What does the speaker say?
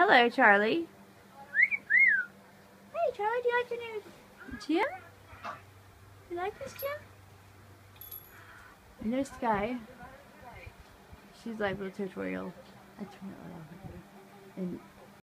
Hello, Charlie. Hey, Charlie, do you like your new gym? You like this gym? And there's Sky. She's like a tutorial. I turn it off. And